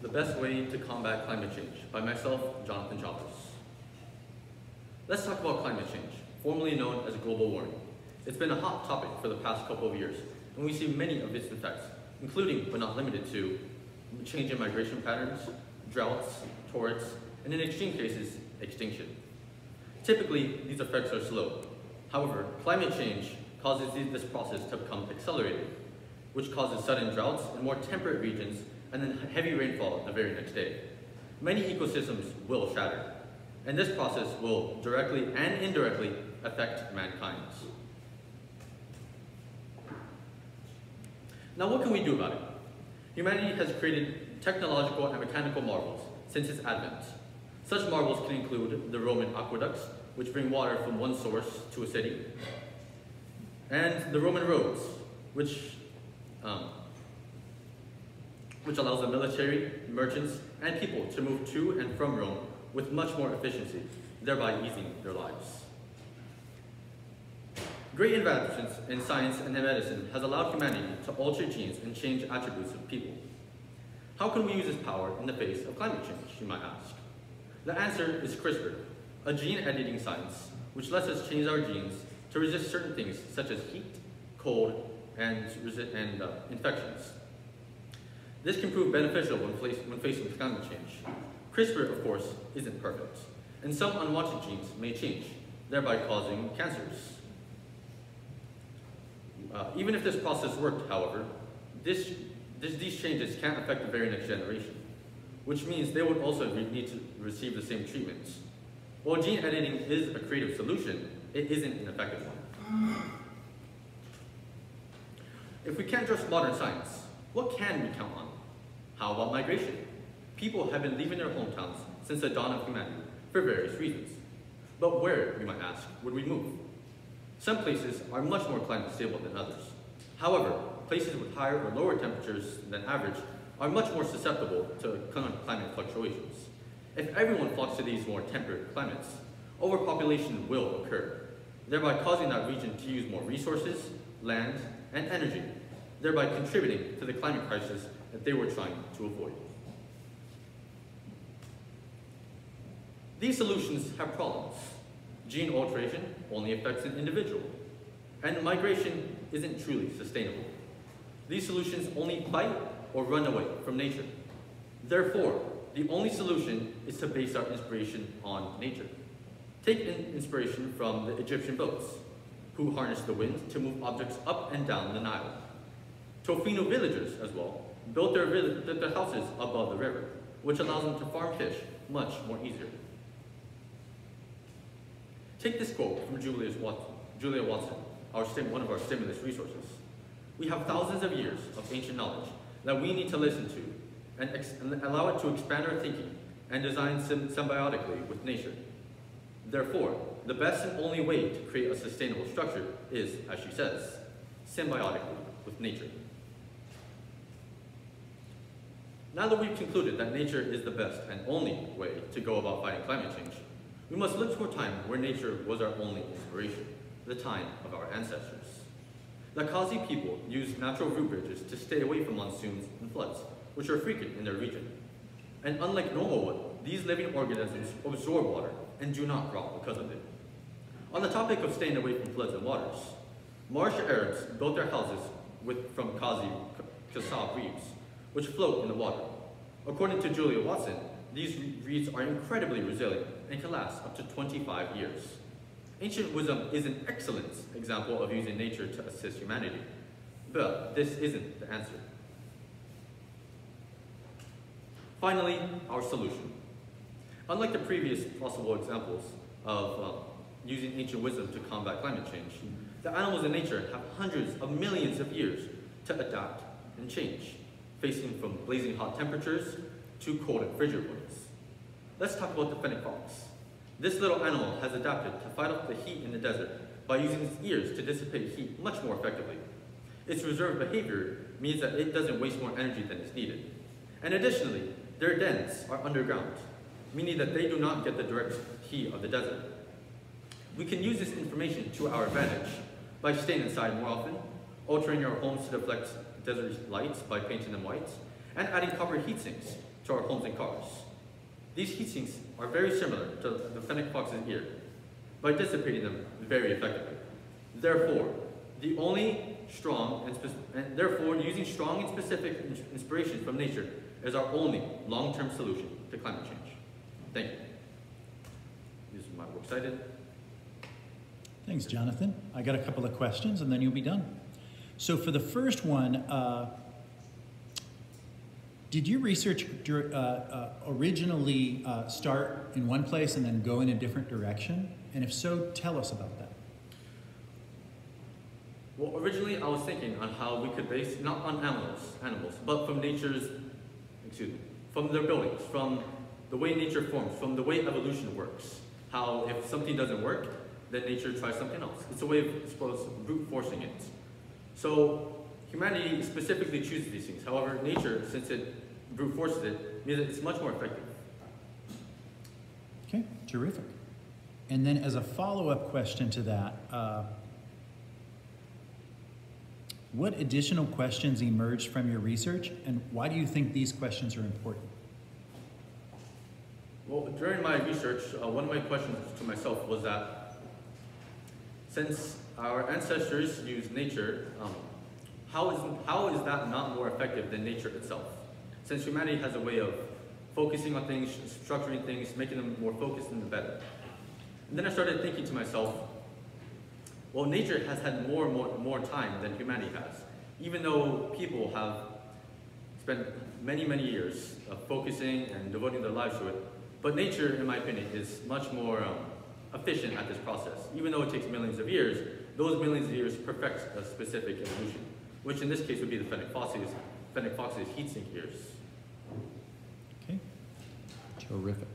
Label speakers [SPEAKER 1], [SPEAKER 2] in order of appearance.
[SPEAKER 1] The Best Way to Combat Climate Change by myself, Jonathan Chalmers. Let's talk about climate change, formerly known as global warming. It's been a hot topic for the past couple of years, and we see many of its effects, including but not limited to change in migration patterns, droughts, torrents, and in extreme cases, extinction. Typically, these effects are slow. However, climate change causes this process to become accelerated, which causes sudden droughts in more temperate regions and then heavy rainfall the very next day. Many ecosystems will shatter, and this process will directly and indirectly affect mankind. Now what can we do about it? Humanity has created technological and mechanical marvels since its advent. Such marvels can include the Roman aqueducts, which bring water from one source to a city, and the Roman roads, which um, which allows the military, merchants, and people to move to and from Rome with much more efficiency, thereby easing their lives. Great advancements in science and in medicine has allowed humanity to alter genes and change attributes of people. How can we use this power in the face of climate change, you might ask? The answer is CRISPR, a gene editing science which lets us change our genes to resist certain things such as heat, cold, and, and uh, infections. This can prove beneficial when, when faced with climate change. CRISPR, of course, isn't perfect, and some unwanted genes may change, thereby causing cancers. Uh, even if this process worked, however, this, this, these changes can't affect the very next generation, which means they would also need to receive the same treatments. While gene editing is a creative solution, it isn't an effective one. If we can't trust modern science, what can we count on? How about migration? People have been leaving their hometowns since the dawn of humanity for various reasons. But where, you might ask, would we move? Some places are much more climate stable than others. However, places with higher or lower temperatures than average are much more susceptible to climate fluctuations. If everyone flocks to these more temperate climates, overpopulation will occur, thereby causing that region to use more resources, land, and energy, thereby contributing to the climate crisis that they were trying to avoid. These solutions have problems. Gene alteration only affects an individual, and migration isn't truly sustainable. These solutions only fight or run away from nature. Therefore, the only solution is to base our inspiration on nature. Take inspiration from the Egyptian boats, who harnessed the wind to move objects up and down the Nile. Tofinu villagers, as well, built their, their houses above the river, which allows them to farm fish much more easier. Take this quote from Julius Watson, Julia Watson, our one of our stimulus resources. We have thousands of years of ancient knowledge that we need to listen to and, and allow it to expand our thinking and design symbiotically with nature. Therefore, the best and only way to create a sustainable structure is, as she says, symbiotically with nature. Now that we've concluded that nature is the best and only way to go about fighting climate change, we must look to a time where nature was our only inspiration, the time of our ancestors. The Khasi people used natural root bridges to stay away from monsoons and floods, which are frequent in their region. And unlike normal wood, these living organisms absorb water and do not rot because of it. On the topic of staying away from floods and waters, Marsh Arabs built their houses with, from Khasi qasab reeds, which float in the water. According to Julia Watson, these reeds are incredibly resilient and can last up to 25 years. Ancient wisdom is an excellent example of using nature to assist humanity, but this isn't the answer. Finally, our solution. Unlike the previous possible examples of uh, using ancient wisdom to combat climate change, the animals in nature have hundreds of millions of years to adapt and change facing from blazing hot temperatures to cold and frigid ones. Let's talk about the fennec fox. This little animal has adapted to fight off the heat in the desert by using its ears to dissipate heat much more effectively. Its reserve behavior means that it doesn't waste more energy than is needed. And additionally, their dens are underground, meaning that they do not get the direct heat of the desert. We can use this information to our advantage by staying inside more often, altering our homes to deflect desert lights by painting them white, and adding copper heat sinks to our homes and cars. These heat sinks are very similar to the fennec fox's ear by dissipating them very effectively. Therefore, the only strong and, and therefore using strong and specific ins- inspiration from nature is our only long-term solution to climate change. Thank you. This is my work cited.
[SPEAKER 2] Thanks, Jonathan. I got a couple of questions and then you'll be done. So for the first one, uh, did your research uh, uh, originally uh, start in one place and then go in a different direction? And if so, tell us about that.
[SPEAKER 1] Well, originally I was thinking on how we could base, not on animals, animals, but from nature's, excuse me, from their buildings, from the way nature forms, from the way evolution works. How if something doesn't work, then nature tries something else. It's a way of, suppose, brute forcing it. So humanity specifically chooses these things. However, nature, since it brute forces it, means that it's much more effective.
[SPEAKER 2] Okay, terrific. And then as a follow-up question to that, uh, what additional questions emerged from your research and why do you think these questions are important?
[SPEAKER 1] Well, during my research, uh, one of my questions to myself was that since our ancestors used nature, um, how, is, how is that not more effective than nature itself? Since humanity has a way of focusing on things, structuring things, making them more focused and better. And then I started thinking to myself, well, nature has had more and more, more time than humanity has. Even though people have spent many, many years uh, focusing and devoting their lives to it, but nature, in my opinion, is much more um, efficient at this process. Even though it takes millions of years, those millions of years perfect a specific evolution, which in this case would be the fennec foxes, fennec foxes heat sink years.
[SPEAKER 2] Okay, terrific.